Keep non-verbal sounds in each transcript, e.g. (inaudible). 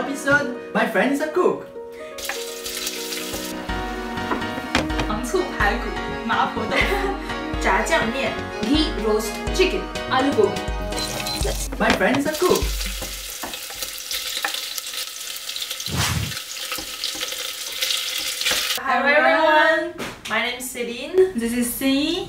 episode, my friend is a cook. 糖醋排骨、麻婆豆腐、炸酱面 ghee roast chicken 阿鲁果 My friend is a cook. Hi everyone, my name is Celine. This is C.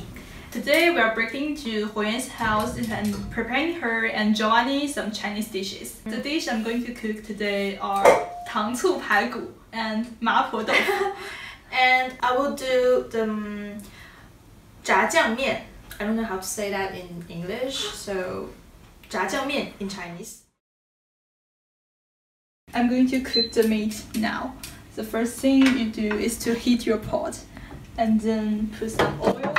Today we are breaking into Huyen's house and preparing her and Giovanni some Chinese dishes. The dish I'm going to cook today are tang cu pai gu and ma tofu, (laughs) and I will do the um, mian. I don't know how to say that in English, so mian in Chinese. I'm going to cook the meat now. The first thing you do is to heat your pot and then put some oil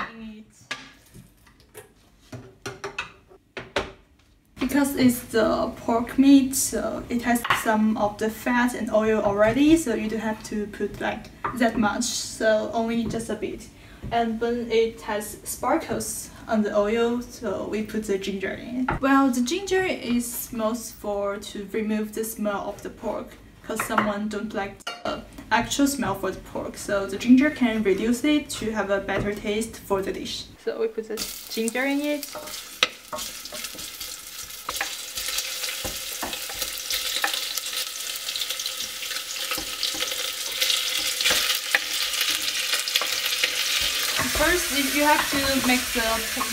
Because it's the pork meat, so it has some of the fat and oil already, so you don't have to put like that much, so only just a bit. And when it has sparkles on the oil, so we put the ginger in. Well, the ginger is most for to remove the smell of the pork, because someone don't like the actual smell for the pork, so the ginger can reduce it to have a better taste for the dish. So we put the ginger in it. First, you have to make the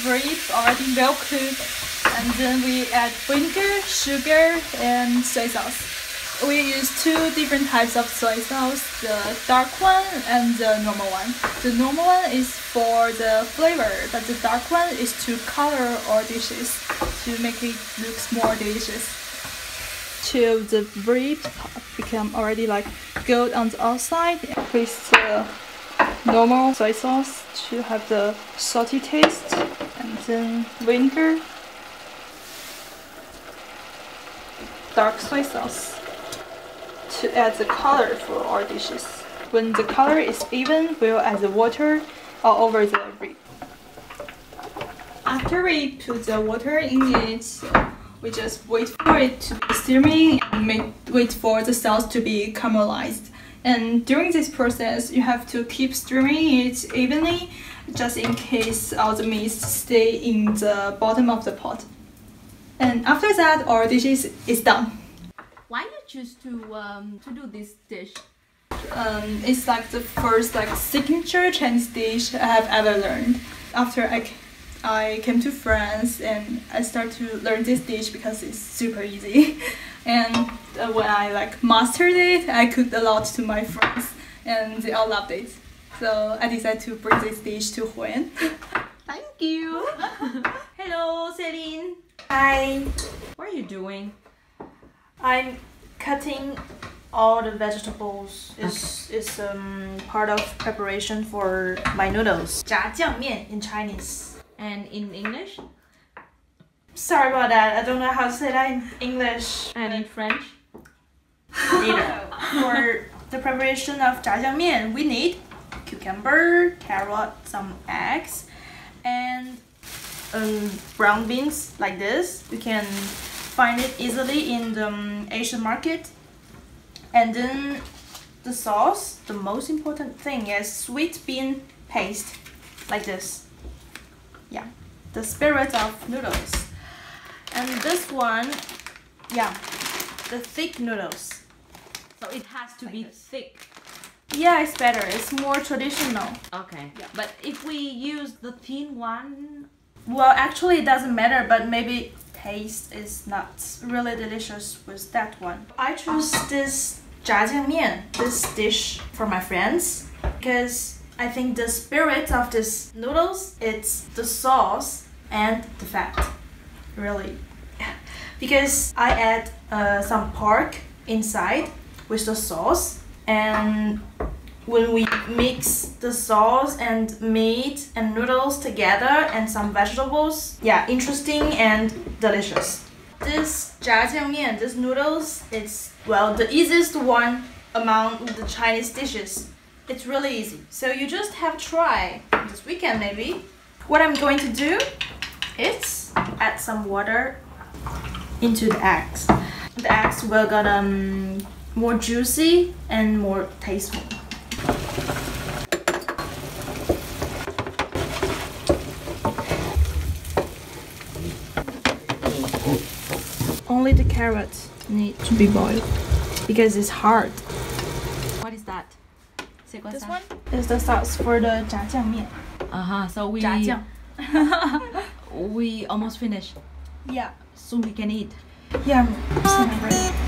brief already well cooked, and then we add vinegar, sugar, and soy sauce. We use two different types of soy sauce, the dark one and the normal one. The normal one is for the flavor, but the dark one is to color our dishes to make it looks more delicious. Till the brief become already like gold on the outside, place the normal soy sauce to have the salty taste, and then vinegar, dark soy sauce to add the color for our dishes. When the color is even, we'll add the water all over the rib. After we put the water in it, we just wait for it to be steaming and make, wait for the sauce to be caramelized. And during this process, you have to keep stirring it evenly, just in case all the meat stay in the bottom of the pot. And after that, our dish is, is done. Why you choose to um, to do this dish? Um, it's like the first like signature Chinese dish I have ever learned. After I, I came to France and I start to learn this dish because it's super easy. (laughs) and uh, when I like mastered it, I cooked a lot to my friends, and they all loved it. So I decided to bring this dish to Huyen. (laughs) Thank you. (laughs) Hello, Celine. Hi. What are you doing? I'm cutting all the vegetables. It's okay. it's um part of preparation for my noodles. 炸酱面 in Chinese. And in English? Sorry about that. I don't know how to say that in English. And in French? Later, (laughs) for the preparation of jjajangmyeon, we need cucumber, carrot, some eggs, and um, brown beans like this. You can find it easily in the um, Asian market. And then the sauce, the most important thing is sweet bean paste like this. Yeah, the spirit of noodles. And this one, yeah, the thick noodles. So it has to like be this. thick. Yeah, it's better. It's more traditional. Okay. Yeah. But if we use the thin one... Well, actually it doesn't matter, but maybe taste is not really delicious with that one. I choose this jjiajangmian, this dish for my friends, because I think the spirit of this noodles, it's the sauce and the fat, really. (laughs) because I add uh, some pork inside with the sauce and when we mix the sauce and meat and noodles together and some vegetables. Yeah, interesting and delicious. This jjiajangmian, this noodles, it's well the easiest one among the Chinese dishes. It's really easy. So you just have try this weekend maybe. What I'm going to do is add some water into the eggs. The eggs we're gonna um, more juicy and more tasteful. Only the carrots need to be boiled because it's hard. What is that? This one is the sauce for the 炸酱面. Uh huh. So we 炸(laughs) 酱. we almost finished. Yeah. Soon we can eat. Yeah, I'm celebrating.